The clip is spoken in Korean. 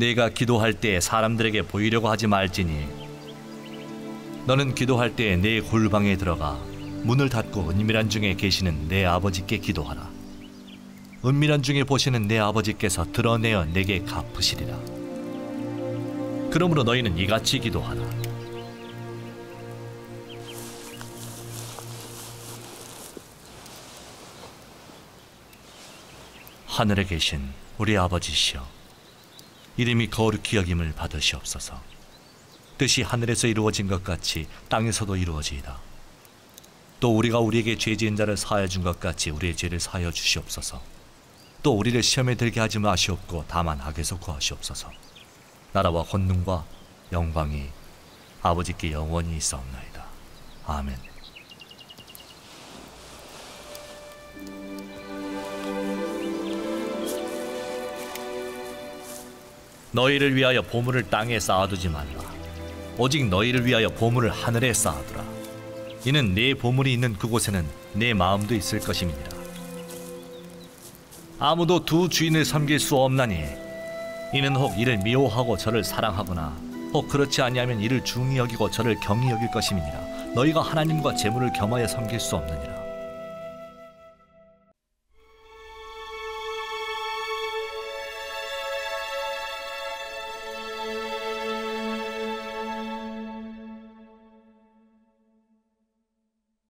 내가 기도할 때에 사람들에게 보이려고 하지 말지니. 너는 기도할 때에 내 골방에 들어가 문을 닫고 은밀한 중에 계시는 내 아버지께 기도하라. 은밀한 중에 보시는 내 아버지께서 드러내어 내게 갚으시리라. 그러므로 너희는 이같이 기도하라. 하늘에 계신 우리 아버지시여 이름이 거룩히 여김을 받으시옵소서. 뜻이 하늘에서 이루어진 것 같이 땅에서도 이루어지이다. 또 우리가 우리에게 죄 지은 자를 사하여 준 것 같이 우리의 죄를 사하여 주시옵소서. 또 우리를 시험에 들게 하지 마시옵고 다만 악에서 구하시옵소서. 나라와 권능과 영광이 아버지께 영원히 있사옵나이다. 아멘 너희를 위하여 보물을 땅에 쌓아두지 말라. 오직 너희를 위하여 보물을 하늘에 쌓아두라. 이는 네 보물이 있는 그곳에는 내 마음도 있을 것임이니라. 아무도 두 주인을 섬길 수 없나니 이는 혹 이를 미워하고 저를 사랑하거나 혹 그렇지 아니하면 이를 중히 여기고 저를 경히 여길 것임이니라. 너희가 하나님과 재물을 겸하여 섬길 수 없느니라.